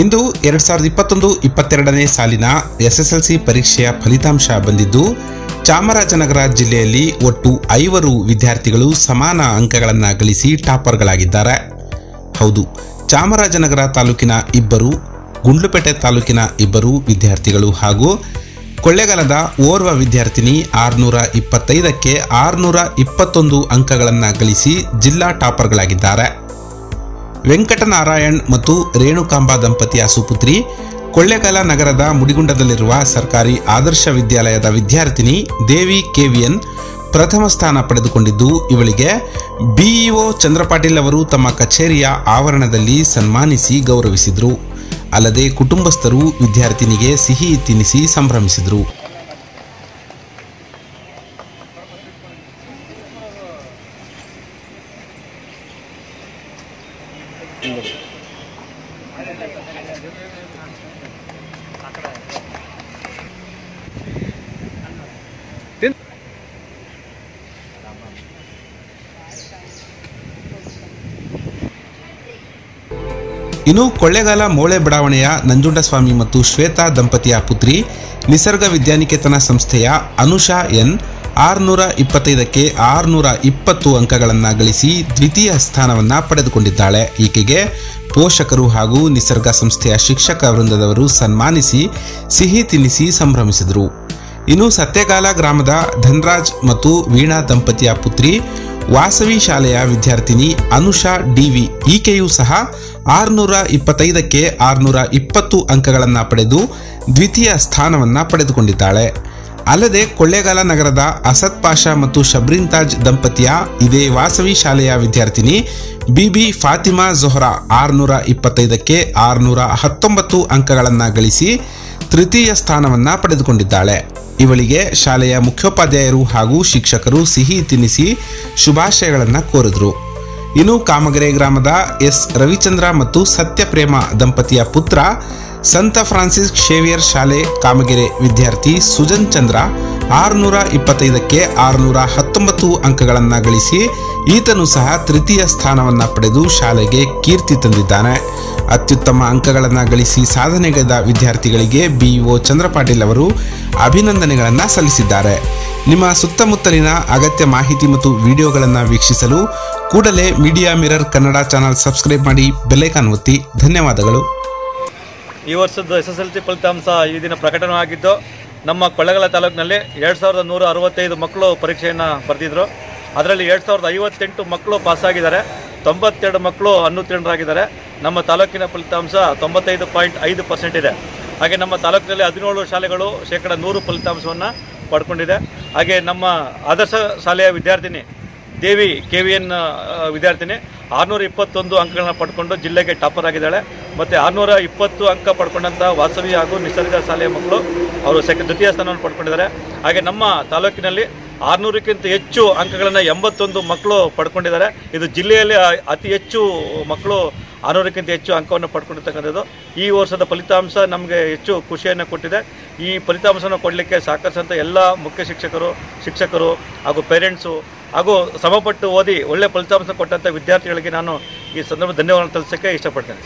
ಇಂದು ಎರಡ್ ಸಾವಿರದ ಇಪ್ಪತ್ತೊಂದು ಇಪ್ಪತ್ತೆರಡನೇ ಸಾಲಿನ ಎಸ್ಎಸ್ಎಲ್ಸಿ ಪರೀಕ್ಷೆಯ ಫಲಿತಾಂಶ ಬಂದಿದ್ದು, ಚಾಮರಾಜನಗರ ಜಿಲ್ಲೆಯಲ್ಲಿ ಒಟ್ಟು ಐವರು ವಿದ್ಯಾರ್ಥಿಗಳು ಸಮಾನ ಅಂಕಗಳನ್ನು ಗಳಿಸಿ ಟಾಪರ್ಗಳಾಗಿದ್ದಾರೆ. ಹೌದು, ಚಾಮರಾಜನಗರ ತಾಲೂಕಿನ ಇಬ್ಬರು, ಗುಂಡ್ಲುಪೇಟೆ ತಾಲೂಕಿನ ಇಬ್ಬರು ವಿದ್ಯಾರ್ಥಿಗಳು ಹಾಗೂ ಕೊಳ್ಳೆಗಾಲದ ಓರ್ವ ವಿದ್ಯಾರ್ಥಿನಿ ಆರುನೂರ ಇಪ್ಪತ್ತೈದಕ್ಕೆ ಆರುನೂರ ಇಪ್ಪತ್ತೊಂದು ಅಂಕಗಳನ್ನು ಗಳಿಸಿ ಜಿಲ್ಲಾ ಟಾಪರ್ಗಳಾಗಿದ್ದಾರೆ. ವೆಂಕಟನಾರಾಯಣ್ ಮತ್ತು ರೇಣುಕಾಂಬಾ ದಂಪತಿಯ ಸುಪುತ್ರಿ ಕೊಳ್ಳೇಗಾಲ ನಗರದ ಮುಡಿಗುಂಡದಲ್ಲಿರುವ ಸರ್ಕಾರಿ ಆದರ್ಶ ವಿದ್ಯಾಲಯದ ವಿದ್ಯಾರ್ಥಿನಿ ದೇವಿ ಕೆವಿಎನ್ ಪ್ರಥಮ ಸ್ಥಾನ ಪಡೆದುಕೊಂಡಿದ್ದು, ಇವಳಿಗೆ ಬಿಇಒ ಚಂದ್ರಪಾಟೀಲ್ ಅವರು ತಮ್ಮ ಕಚೇರಿಯ ಆವರಣದಲ್ಲಿ ಸನ್ಮಾನಿಸಿ ಗೌರವಿಸಿದರು. ಅಲ್ಲದೆ ಕುಟುಂಬಸ್ಥರು ವಿದ್ಯಾರ್ಥಿನಿಗೆ ಸಿಹಿ ತಿನ್ನಿಸಿ ಸಂಭ್ರಮಿಸಿದರು. ಇನ್ನು ಕೊಳ್ಳೇಗಾಲ ಮೋಳೆ ಬಡಾವಣೆಯ ನಂಜುಂಡಸ್ವಾಮಿ ಮತ್ತು ಶ್ವೇತಾ ದಂಪತಿಯ ಪುತ್ರಿ ನಿಸರ್ಗ ವಿದ್ಯಾನಿಕೇತನ ಸಂಸ್ಥೆಯ ಅನುಷಾ ಎನ್ ಆರುನೂರ ಇಪ್ಪತ್ತೈದಕ್ಕೆ ಆರುನೂರ ಇಪ್ಪತ್ತು ಅಂಕಗಳನ್ನು ಗಳಿಸಿ ದ್ವಿತೀಯ ಸ್ಥಾನವನ್ನು ಪಡೆದುಕೊಂಡಿದ್ದಾಳೆ. ಈಕೆಗೆ ಪೋಷಕರು ಹಾಗೂ ನಿಸರ್ಗ ಸಂಸ್ಥೆಯ ಶಿಕ್ಷಕ ವೃಂದದವರು ಸನ್ಮಾನಿಸಿ ಸಿಹಿ ತಿನ್ನಿಸಿ ಸಂಭ್ರಮಿಸಿದರು. ಇನ್ನು ಸತ್ಯಗಾಲ ಗ್ರಾಮದ ಧನ್ರಾಜ್ ಮತ್ತು ವೀಣಾ ದಂಪತಿಯ ಪುತ್ರಿ ವಾಸವಿ ಶಾಲೆಯ ವಿದ್ಯಾರ್ಥಿನಿ ಅನುಷಾ ಡಿವಿ ಈಕೆಯೂ ಸಹ ಆರುನೂರ ಇಪ್ಪತ್ತೈದಕ್ಕೆ ಆರುನೂರ ಇಪ್ಪತ್ತು ಅಂಕಗಳನ್ನು ಪಡೆದು ದ್ವಿತೀಯ ಸ್ಥಾನವನ್ನು ಪಡೆದುಕೊಂಡಿದ್ದಾಳೆ. ಅಲ್ಲದೆ ಕೊಳ್ಳೇಗಾಲ ನಗರದ ಅಸದ್ ಪಾಷಾ ಮತ್ತು ಶಬ್ರಿನ್ ತಾಜ್ ದಂಪತಿಯ ಇದೇ ವಾಸವಿ ಶಾಲೆಯ ವಿದ್ಯಾರ್ಥಿನಿ ಬಿಬಿ ಫಾತಿಮಾ ಜೊಹ್ರಾ ಆರುನೂರ ಇಪ್ಪತ್ತೈದಕ್ಕೆ ಆರುನೂರ ಹತ್ತೊಂಬತ್ತು ಅಂಕಗಳನ್ನು ಗಳಿಸಿ ತೃತೀಯ ಸ್ಥಾನವನ್ನು ಪಡೆದುಕೊಂಡಿದ್ದಾಳೆ. ಇವಳಿಗೆ ಶಾಲೆಯ ಮುಖ್ಯೋಪಾಧ್ಯಾಯರು ಹಾಗೂ ಶಿಕ್ಷಕರು ಸಿಹಿ ತಿನ್ನಿಸಿ ಶುಭಾಶಯಗಳನ್ನು ಕೋರಿದ್ರು. ಇನ್ನು ಕಾಮಗೆರೆ ಗ್ರಾಮದ ಎಸ್ ರವಿಚಂದ್ರ ಮತ್ತು ಸತ್ಯಪ್ರೇಮ ದಂಪತಿಯ ಪುತ್ರ ಸಂತ ಫ್ರಾನ್ಸಿಸ್ ಶೇವಿಯರ್ ಶಾಲೆ ಕಾಮಗೆರೆ ವಿದ್ಯಾರ್ಥಿ ಸುಜನ್ ಚಂದ್ರ ಆರುನೂರ ಇಪ್ಪತ್ತೈದಕ್ಕೆ ಆರುನೂರ ಹತ್ತೊಂಬತ್ತು ಅಂಕಗಳನ್ನು ಗಳಿಸಿ ಈತನು ಸಹ ತೃತೀಯ ಸ್ಥಾನವನ್ನು ಪಡೆದು ಶಾಲೆಗೆ ಕೀರ್ತಿ ತಂದಿದ್ದಾನೆ. ಅತ್ಯುತ್ತಮ ಅಂಕಗಳನ್ನು ಗಳಿಸಿ ಸಾಧನೆಗೈದ ವಿದ್ಯಾರ್ಥಿಗಳಿಗೆ ಬಿಇಒ ಚಂದ್ರಪಾಟೀಲ್ ಅವರು ಅಭಿನಂದನೆಗಳನ್ನು ಸಲ್ಲಿಸಿದ್ದಾರೆ. ನಿಮ್ಮ ಸುತ್ತಮುತ್ತಲಿನ ಅಗತ್ಯ ಮಾಹಿತಿ ಮತ್ತು ವಿಡಿಯೋಗಳನ್ನು ವೀಕ್ಷಿಸಲು ಕೂಡಲೇ media mirror Kannada channel subscribe ಮಾಡಿ ಬೆಲ್ಲೈಕಾನ್ ಒತ್ತಿ. ಧನ್ಯವಾದಗಳು. ಈ ವರ್ಷದ ಎಸ್ ಎಸ್ ಎಲ್ ಸಿ ಫಲಿತಾಂಶ ಈ ದಿನ ಪ್ರಕಟವಾಗಿದ್ದು ನಮ್ಮ ಕೊಳ್ಳೆಗಾಲ ತಾಲೂಕಿನಲ್ಲಿ ಎರಡು ಸಾವಿರದ ನೂರ ಅರವತ್ತೈದು ಮಕ್ಕಳು ಪರೀಕ್ಷೆಯನ್ನು ಬರೆದಿದ್ರು. ಅದರಲ್ಲಿ ಎರಡು ಸಾವಿರದ ಐವತ್ತೆಂಟು ಮಕ್ಕಳು ಪಾಸಾಗಿದ್ದಾರೆ. ತೊಂಬತ್ತೆರಡು ಮಕ್ಕಳು ಅನುತ್ತೀರ್ಣರಾಗಿದ್ದಾರೆ ನಮ್ಮ ತಾಲೂಕಿನ ಫಲಿತಾಂಶ ತೊಂಬತ್ತೈದು ಪಾಯಿಂಟ್ ಐದು ಪರ್ಸೆಂಟ್ ಇದೆ. ಹಾಗೆ ನಮ್ಮ ತಾಲೂಕಿನಲ್ಲಿ ಹದಿನೇಳು ಶಾಲೆಗಳು ಶೇಕಡ ನೂರು ಫಲಿತಾಂಶವನ್ನು ಪಡ್ಕೊಂಡಿದೆ. ಹಾಗೆ ನಮ್ಮ ಆದರ್ಶ ಶಾಲೆಯ ವಿದ್ಯಾರ್ಥಿನಿ ದೇವಿ ಕೆ ವಿ ಎನ್ ವಿದ್ಯಾರ್ಥಿನಿ ಆರುನೂರ ಇಪ್ಪತ್ತೊಂದು ಅಂಕಗಳನ್ನು ಪಡ್ಕೊಂಡು ಜಿಲ್ಲೆಗೆ ಟಾಪರ್ ಆಗಿದ್ದಾಳೆ. ಮತ್ತು ಆರುನೂರ ಇಪ್ಪತ್ತು ಅಂಕ ಪಡ್ಕೊಂಡಂಥ ವಾಸವಿ ಹಾಗೂ ನಿಸರ್ಗ ಶಾಲೆಯ ಮಕ್ಕಳು ಅವರು ಸೆಕ, ದ್ವಿತೀಯ ಸ್ಥಾನವನ್ನು ಪಡ್ಕೊಂಡಿದ್ದಾರೆ. ಹಾಗೆ ನಮ್ಮ ತಾಲೂಕಿನಲ್ಲಿ ಆರುನೂರಕ್ಕಿಂತ ಹೆಚ್ಚು ಅಂಕಗಳನ್ನು ಎಂಬತ್ತೊಂದು ಮಕ್ಕಳು ಪಡ್ಕೊಂಡಿದ್ದಾರೆ. ಇದು ಜಿಲ್ಲೆಯಲ್ಲಿ ಅತಿ ಹೆಚ್ಚು ಮಕ್ಕಳು ಆರುನೂರಕ್ಕಿಂತ ಹೆಚ್ಚು ಅಂಕವನ್ನು ಪಡ್ಕೊಂಡಿರ್ತಕ್ಕಂಥದ್ದು. ಈ ವರ್ಷದ ಫಲಿತಾಂಶ ನಮಗೆ ಹೆಚ್ಚು ಖುಷಿಯನ್ನು ಕೊಟ್ಟಿದೆ. ಈ ಫಲಿತಾಂಶವನ್ನು ಕೊಡಲಿಕ್ಕೆ ಸಹಕರಿಸಿದಂಥ ಎಲ್ಲ ಮುಖ್ಯ ಶಿಕ್ಷಕರು ಶಿಕ್ಷಕರು ಹಾಗೂ ಪೇರೆಂಟ್ಸು ಹಾಗೂ ಶ್ರಮಪಟ್ಟು ಓದಿ ಒಳ್ಳೆ ಫಲಿತಾಂಶ ಕೊಟ್ಟಂಥ ವಿದ್ಯಾರ್ಥಿಗಳಿಗೆ ನಾನು ಈ ಸಂದರ್ಭ ಧನ್ಯವಾದ ತಿಳಿಸೋಕ್ಕೆ ಇಷ್ಟಪಡ್ತೇನೆ.